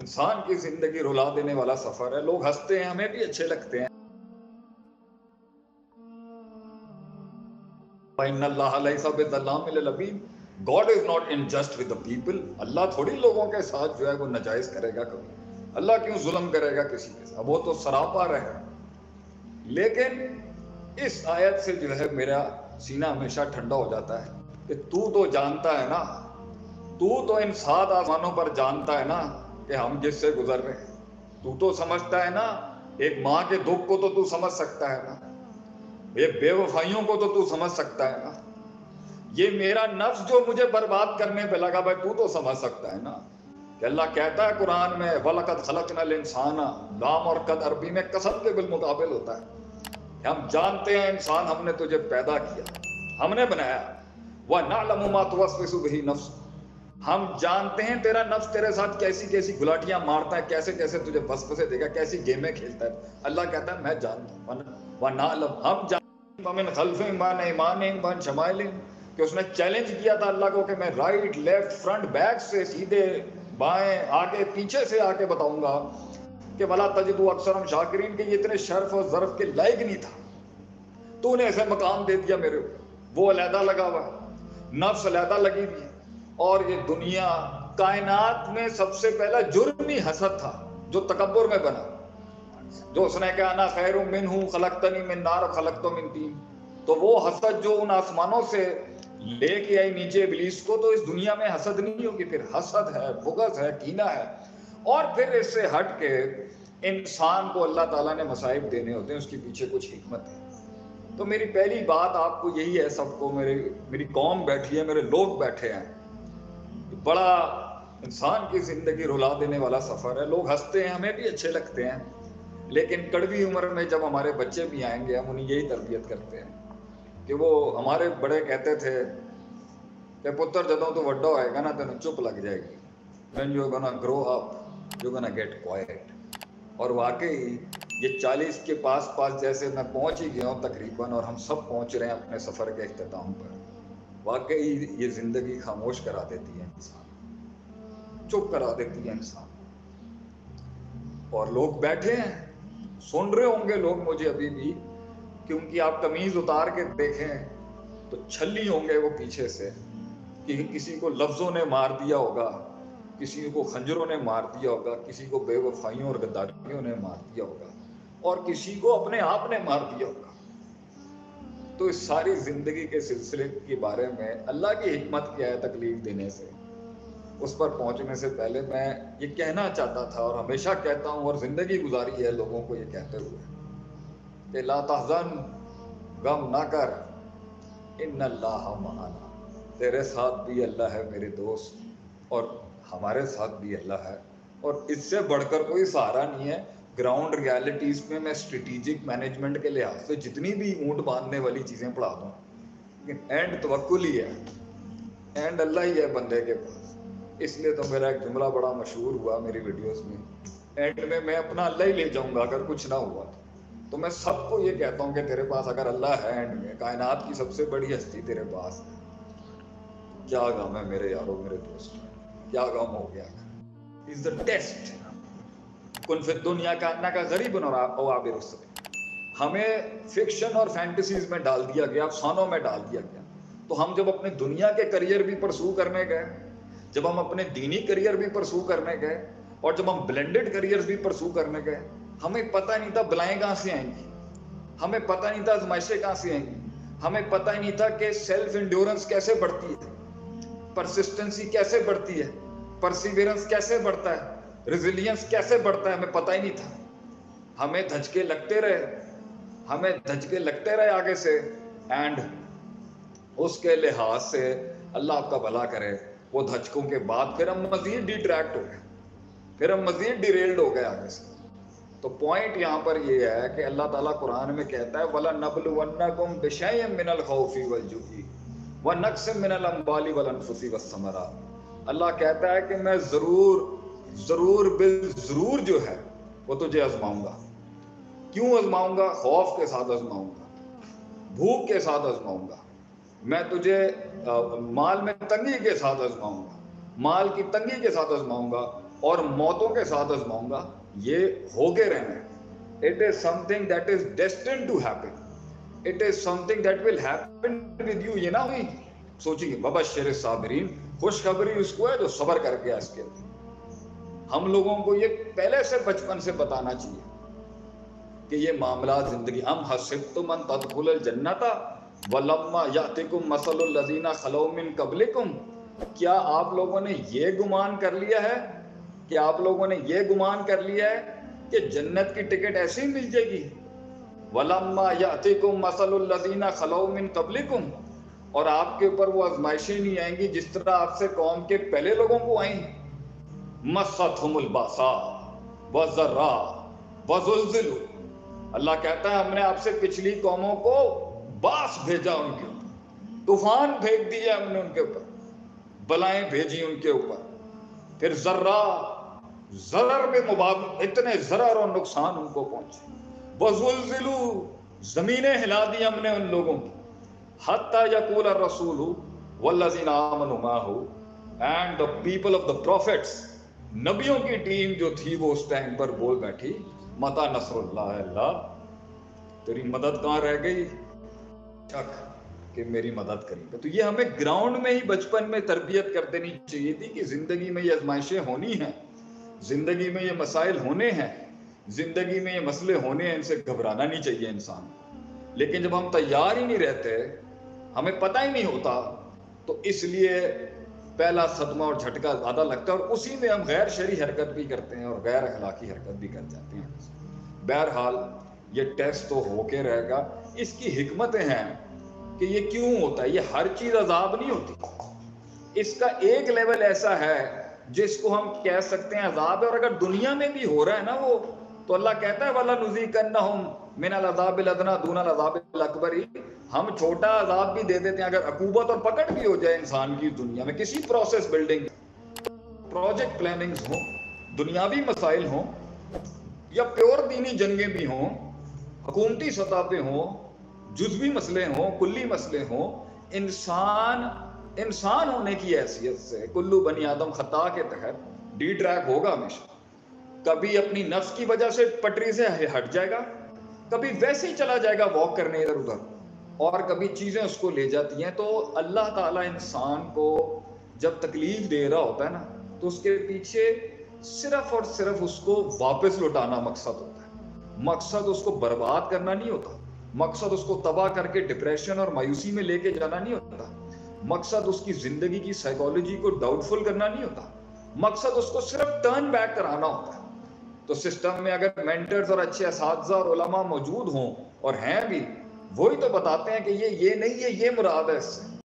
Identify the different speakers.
Speaker 1: इंसान की ज़िंदगी रुला देने वाला सफ़र है। लोग हँसते हैं, हमें भी अच्छे लगते हैं। God is not in just with people अल्लाह थोड़ी लोगों के साथ जो है वो नजायज करेगा कभी। अल्लाह क्यों जुल्म करेगा किसी के साथ? वो तो सरापा रहे लेकिन इस आयत से जो है मेरा सीना हमेशा ठंडा हो जाता है। कि तू तो जानता है ना। तू तो इन सात आसमानों पर जानता है ना। कि हम जिससे गुजर रहे हैं। तू तो समझता है ना, एक माँ के दुख को तो तू समझ सकता है ना। ये बेवफाइयों को तो तू समझ सकता है ना। ये मेरा नफ्स जो मुझे बर्बाद करने पे लगा, भाई, तू तो समझ सकता है ना। कि अल्लाह कहता है कुरान में वलकत खलक नल इंसान दाम और कद अरबी में कसम के बिल मुकाबिल होता है। हम जानते हैं इंसान हमने तुझे पैदा किया, हमने बनाया। वह नालमुमा ही नफ्स। हम जानते हैं तेरा नफ्स तेरे साथ कैसी कैसी गुलाटियाँ मारता है, कैसे कैसे तुझे बस बसे देगा, कैसी गेमें खेलता है। अल्लाह कहता है, मैं जानता हूँ हम शमाइल कि उसने चैलेंज किया था अल्लाह को कि मैं राइट लेफ़्ट फ्रंट बैक से सीधे बाएँ, आगे, पीछे से आके बताऊँगा कि भला तजदू अक्सर हम शाकरीन, के इतने शर्फ और जरफ के लायक नहीं था। तूने ऐसे मकाम दे दिया मेरे वो अलहदा लगा हुआ है। नफ्स अलहदा लगी हुई और ये दुनिया कायनात में सबसे पहला जुर्म हसद था, जो तकबर में बना। जो उसने कहा, ना खैर मिन हूँ खलकतनी मिन नार खलक तो मिन तीन तो वो हसद जो उन आसमानों से लेके आई नीचे इबलीस को तो इस दुनिया में हसद नहीं होगी। फिर हसद है बुगज है, कीना है। और फिर इससे हट के इंसान को अल्लाह ताला ने मसाइब देने होते हैं, उसके पीछे कुछ हिकमत है। तो मेरी पहली बात आपको यही है सबको, मेरे, मेरी कौम बैठी है, मेरे लोग बैठे हैं। बड़ा इंसान की ज़िंदगी रुला देने वाला सफ़र है। लोग हँसते हैं, हमें भी अच्छे लगते हैं। लेकिन कड़वी उम्र में जब हमारे बच्चे भी आएँगे, हम उन्हें यही तरबियत करते हैं कि वो हमारे बड़े कहते थे कि पुत्र जदों तू वड्डा होएगा ना तेन चुप लग जाएगी। When you gonna grow up you gonna get quite और वाकई, ये चालीस के पास पास जैसे मैं पहुँच ही गया हूँ तकरीबन, और हम सब पहुँच रहे हैं अपने सफ़र के अख्ताम पर। वाकई, ये ज़िंदगी खामोश करा देती है इंसान। चुप करा देती है इंसान। और लोग बैठे हैं, सुन रहे होंगे लोग मुझे अभी भी, क्योंकि आप तमीज उतार के देखें तो छली होंगे वो पीछे से, कि किसी को लफ्जों ने मार दिया होगा, किसी को खंजरों ने मार दिया होगा, किसी को बेवफाइयों और गद्दारियों ने मार दिया होगा, और किसी को अपने आप ने मार दिया होगा। तो इस सारी ज़िंदगी के सिलसिले के बारे में अल्लाह की हिकमत क्या है तकलीफ़ देने से उस पर पहुँचने से पहले मैं ये कहना चाहता था और हमेशा कहता हूँ और ज़िंदगी गुजारी है लोगों को ये कहते हुए कि ला गम ना कर। इन अल्लाह महाना तेरे साथ भी अल्लाह है मेरे दोस्त और हमारे साथ भी अल्लाह है। और इससे बढ़कर कोई सहारा नहीं है। ग्राउंड रियलिटीज में मैं स्ट्रेटेजिक मैनेजमेंट के लिहाज से जितनी भी ऊँट बांधने वाली चीज़ें पढ़ा दूँ, लेकिन एंड तवक्ल ही है। एंड अल्लाह ही है बंदे के पास इसलिए तो मेरा एक जुमला बड़ा मशहूर हुआ मेरी वीडियोस में। एंड में, मैं अपना अल्लाह ही ले जाऊँगा, अगर कुछ ना हुआ तो। तो मैं सबको ये कहता हूँ कि तेरे पास अगर अल्लाह है एंड में, कायनात की सबसे बड़ी हस्ती तेरे पास क्या गम है मेरे यारों, मेरे दोस्त? क्या गम हो गया? इज़ द टेस्ट कुन फिर दुनिया का अन्ना का गरीब आबिर हमें फिक्शन और फैंटेसीज में डाल दिया गया अफसानों में डाल दिया गया। तो हम जब अपने दुनिया के करियर भी परसू करने गए जब हम अपने दीनी करियर भी परसू करने गए और जब हम ब्लेंडेड करियर भी परसू करने गए, हमें पता नहीं था बलाएँ कहाँ से आएँगी। हमें पता नहीं था आजमाइशें कहाँ से आएँगी। हमें पता ही नहीं था कि सेल्फ इंड्योरेंस कैसे बढ़ती है परसिस्टेंसी कैसे बढ़ती है परसिवियरेंस कैसे बढ़ता है रेजिलियंस कैसे बढ़ता है, हमें पता ही नहीं था। हमें धचके लगते रहे, हमें धचके लगते रहे आगे से एंड उसके लिहाज से अल्लाह आपका भला करे। वो धचकों के बाद फिर हम मजीद डिट्रैक्ट हो गए। फिर हम मजीद डिरेल्ड हो गए आगे से। तो पॉइंट यहाँ पर ये है कि अल्लाह ताला कुरान में कहता है, वला नबल वन्नकुम बिशैयम मिनल खौफी वल जुई, व नक्स मिनल अंबाली वल अनफुसी वसमरा अल्लाह कहता है कि मैं ज़रूर ज़रूर बिल ज़रूर जो है, वो तुझे आजमाऊँगा। क्यों आजमाऊँगा? खौफ के साथ आजमाऊँगा। भूख के साथ आजमाऊँगा। मैं तुझे माल में तंगी के साथ आजमाऊँगा माल की तंगी के साथ आजमाऊँगा और मौतों के साथ आजमाऊँगा ये होके रहना। It is something that is destined to happen it is something that will happen with you ये ना हुई? सोचिए बाबा शेर साबरीन, खुशखबरी उसको है जो सबर कर गया इसके हम लोगों को ये पहले से बचपन से बताना चाहिए कि ये मामला ज़िंदगी हम हसिब मन तदखुल जन्नता वलम्मा यातिकुम मसलुल लजीना खलौमिन कबलिकुम। क्या आप लोगों ने ये गुमान कर लिया है? कि आप लोगों ने ये गुमान कर लिया है कि जन्नत की टिकट ऐसे ही मिल जाएगी? वलम्मा यातिकुम मसलुल लजीना खलौमिन कबलिकुम। और आपके ऊपर वो आजमाइशें नहीं आएँगी जिस तरह आपसे कौम के पहले लोगों को आई। मसतहुमुल बासा वजर्रा वजुलजिलु अल्लाह कहता है, हमने आपसे पिछली कौमों को बास भेजा उनके ऊपर। तूफ़ान फेंक दिया हमने उनके ऊपर। बलाएँ भेजी उनके ऊपर। फिर जर्रा, जरर में मुबाद, इतने जरर और नुकसान उनको पहुँचे। वजुलजिलु जमीनें हिला दी हमने उन लोगों की। हत्ता यकूल रसूल वल्लजीन आमनु माहु। And the people of the prophets नबियों की टीम जो थी वो उस टाइम पर बोल बैठी, मता नसरुल्लाह तेरी मदद कहाँ रह गई शक कि मेरी मदद करेंगे तो ये हमें ग्राउंड में ही बचपन में तरबियत कर देनी चाहिए थी कि ज़िंदगी में ये आजमाइशें होनी हैं। ज़िंदगी में ये मसाइल होने हैं। ज़िंदगी में ये मसले होने हैं, इनसे घबराना नहीं चाहिए इंसान। लेकिन जब हम तैयार ही नहीं रहते, हमें पता ही नहीं होता तो इसलिए पहला सदमा और झटका ज़्यादा लगता है और उसी में हम गैर शरी हरकत भी करते हैं और गैर अखलाकी हरकत भी कर जाते हैं। बहरहाल, ये टेस्ट तो होके रहेगा। इसकी हिकमतें हैं कि ये क्यों होता है? ये हर चीज़ अजाब नहीं होती। इसका एक लेवल ऐसा है जिसको हम कह सकते हैं अजाब है, और अगर दुनिया में भी हो रहा है ना वो तो अल्लाह कहता है, वाला नुजी करना हम मिनल अजाब अदना दूना अजाब अकबरी हम छोटा अजाब भी दे देते हैं, अगर अकूबत और पकड़ भी हो जाए इंसान की दुनिया में, किसी प्रोसेस बिल्डिंग प्रोजेक्ट प्लानिंग हो, दुनियावी मसाइल हो, या प्योर दीनी जंगें भी हों, हुकूमती सतह पे हों जुजवी मसले हों, कुल्ली मसले हों, इंसान इंसान होने की हैसियत से कुल्लू बनी आदम खता के तहत डी ट्रैक होगा हमेशा। कभी अपनी नफ्स की वजह से पटरी से हट जाएगा, कभी वैसे ही चला जाएगा वॉक करने इधर उधर। और कभी चीज़ें उसको ले जाती हैं तो अल्लाह ताला इंसान को जब तकलीफ़ दे रहा होता है ना तो उसके पीछे सिर्फ़ और सिर्फ़ उसको वापस लौटाना मकसद होता है। मकसद उसको बर्बाद करना नहीं होता। मकसद उसको तबाह करके डिप्रेशन और मायूसी में लेके जाना नहीं होता। मकसद उसकी ज़िंदगी की साइकोलॉजी को डाउटफुल करना नहीं होता। मकसद उसको सिर्फ़ टर्न बैक कराना होता है। तो सिस्टम में अगर मेंटर्स और अच्छे इस और मौजूद हों, और हैं भी, वही तो बताते हैं कि ये ये नहीं है, ये मुराद है इससे।